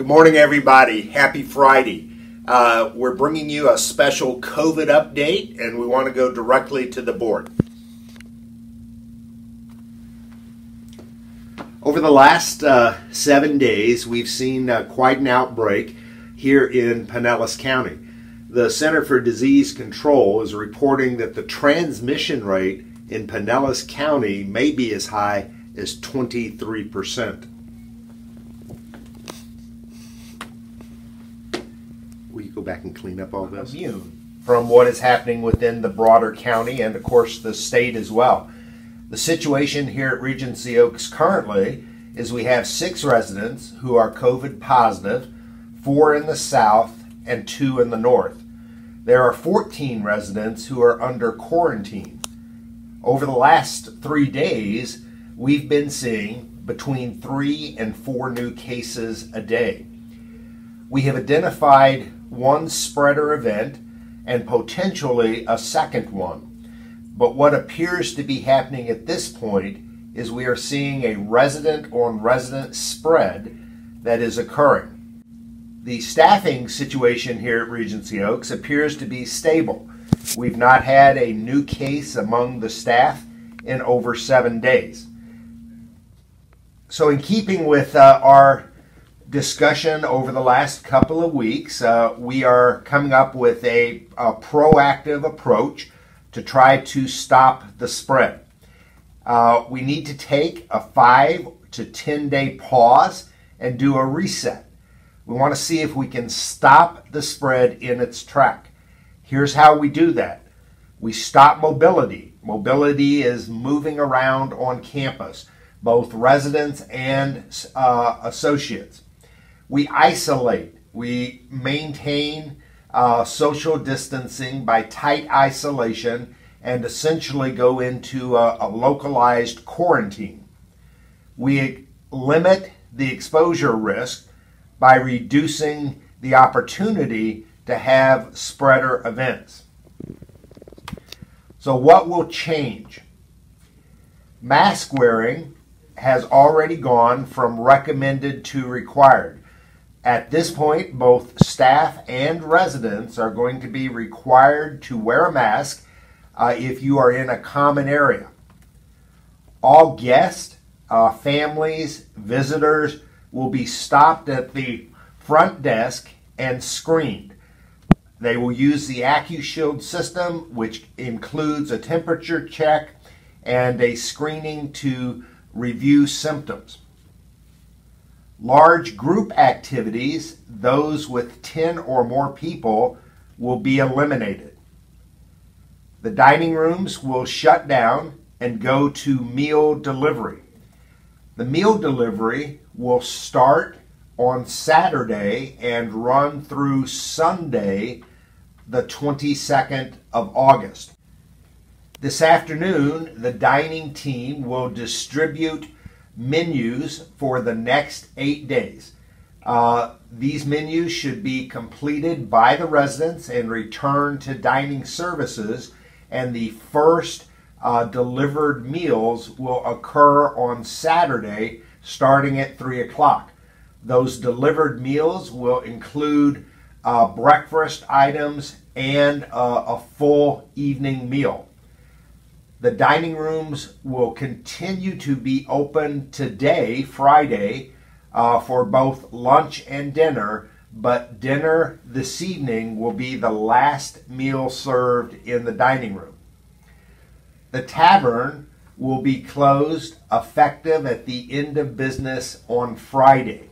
Good morning, everybody. Happy Friday. Uh, we're bringing you a special COVID update, and we want to go directly to the board. Over the last uh, seven days, we've seen uh, quite an outbreak here in Pinellas County. The Center for Disease Control is reporting that the transmission rate in Pinellas County may be as high as 23 percent. You go back and clean up all this? Immune from what is happening within the broader county and, of course, the state as well. The situation here at Regency Oaks currently is we have six residents who are COVID positive, four in the south and two in the north. There are 14 residents who are under quarantine. Over the last three days, we've been seeing between three and four new cases a day. We have identified one spreader event and potentially a second one. But what appears to be happening at this point is we are seeing a resident on resident spread that is occurring. The staffing situation here at Regency Oaks appears to be stable. We've not had a new case among the staff in over seven days. So, in keeping with uh, our discussion over the last couple of weeks. Uh, we are coming up with a, a, proactive approach to try to stop the spread. Uh, we need to take a five to 10 day pause and do a reset. We want to see if we can stop the spread in its track. Here's how we do that we stop mobility. Mobility is moving around on campus, both residents and uh, associates we isolate, we maintain uh, social distancing by tight isolation and essentially go into a, a localized quarantine. We limit the exposure risk by reducing the opportunity to have spreader events. So, what will change? Mask wearing has already gone from recommended to required. At this point, both staff and residents are going to be required to wear a mask uh, if you are in a common area. All guests, uh, families, visitors will be stopped at the front desk and screened. They will use the AccuShield system, which includes a temperature check and a screening to review symptoms. Large group activities, those with 10 or more people, will be eliminated. The dining rooms will shut down and go to meal delivery. The meal delivery will start on Saturday and run through Sunday, the 22nd of August. This afternoon, the dining team will distribute menus for the next eight days. Uh, these menus should be completed by the residents and returned to dining services, and the first uh, delivered meals will occur on Saturday starting at 3 o'clock. Those delivered meals will include uh, breakfast items and uh, a full evening meal. The dining rooms will continue to be open today, Friday, uh, for both lunch and dinner, but dinner this evening will be the last meal served in the dining room. The tavern will be closed effective at the end of business on Friday.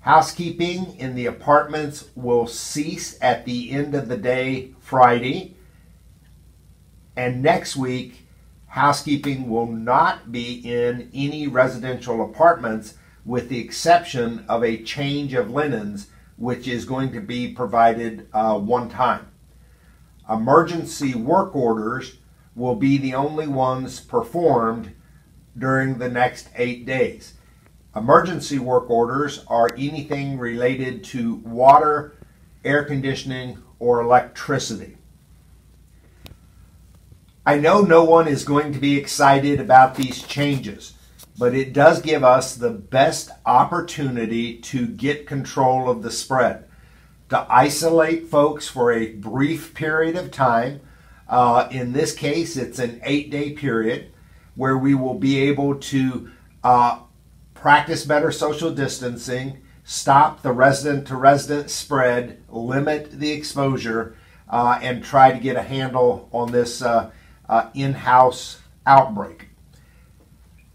Housekeeping in the apartments will cease at the end of the day Friday and next week, housekeeping will not be in any residential apartments with the exception of a change of linens, which is going to be provided uh, one time. Emergency work orders will be the only ones performed during the next eight days. Emergency work orders are anything related to water, air conditioning, or electricity. I know no one is going to be excited about these changes, but it does give us the best opportunity to get control of the spread, to isolate folks for a brief period of time. Uh, in this case, it's an eight day period where we will be able to uh, practice better social distancing, stop the resident to resident spread, limit the exposure, uh, and try to get a handle on this uh, uh, in house outbreak.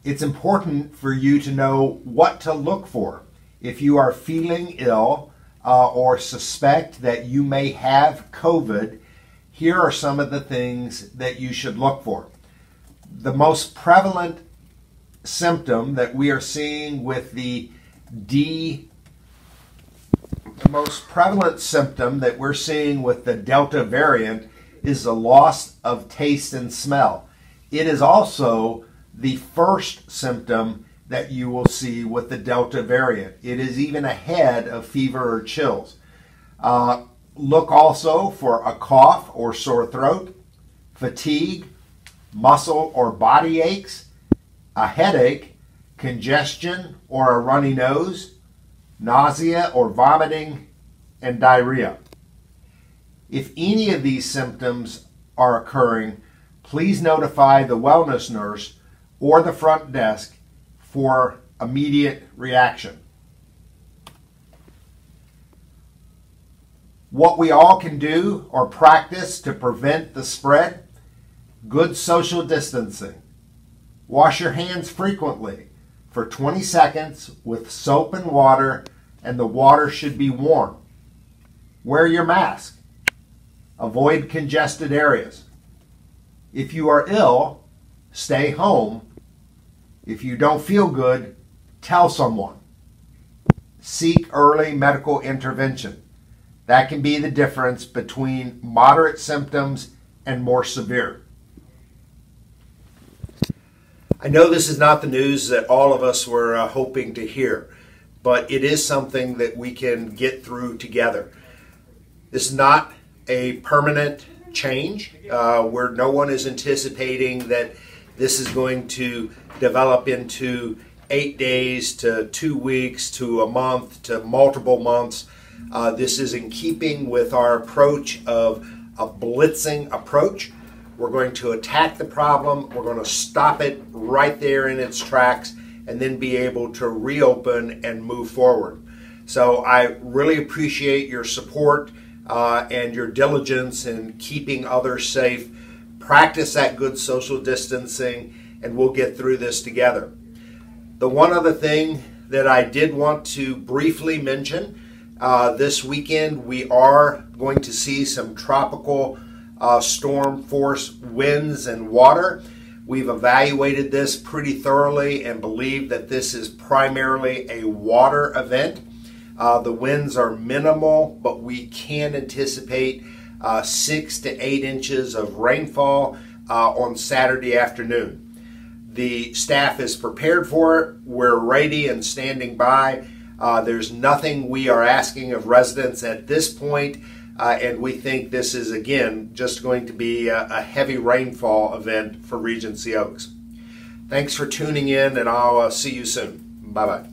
It's important for you to know what to look for. If you are feeling ill uh, or suspect that you may have COVID, here are some of the things that you should look for. The most prevalent symptom that we are seeing with the D the most prevalent symptom that we're seeing with the Delta variant is the loss of taste and smell. It is also the first symptom that you will see with the Delta variant. It is even ahead of fever or chills. Uh, look also for a cough or sore throat, fatigue, muscle or body aches, a headache, congestion or a runny nose, nausea or vomiting, and diarrhea. If any of these symptoms are occurring, please notify the wellness nurse or the front desk for immediate reaction. What we all can do or practice to prevent the spread good social distancing. Wash your hands frequently for 20 seconds with soap and water, and the water should be warm. Wear your mask. Avoid congested areas. If you are ill, stay home. If you don't feel good, tell someone. Seek early medical intervention. That can be the difference between moderate symptoms and more severe. I know this is not the news that all of us were uh, hoping to hear, but it is something that we can get through together. This is not a permanent change uh, where no one is anticipating that this is going to develop into eight days to two weeks to a month to multiple months. Uh, this is in keeping with our approach of a blitzing approach we're going to attack the problem. We're going to stop it right there in its tracks and then be able to reopen and move forward. So I really appreciate your support uh, and your diligence in keeping others safe. Practice that good social distancing and we'll get through this together. The one other thing that I did want to briefly mention uh, this weekend, we are going to see some tropical uh, storm force winds and water. We've evaluated this pretty thoroughly and believe that this is primarily a water event. Uh, the winds are minimal, but we can anticipate uh, six to eight inches of rainfall uh, on Saturday afternoon. The staff is prepared for it. We're ready and standing by. Uh, there's nothing we are asking of residents at this point uh, and we think this is, again, just going to be a, a, heavy rainfall event for Regency Oaks. Thanks for tuning in, and I'll uh, see you soon. Bye bye.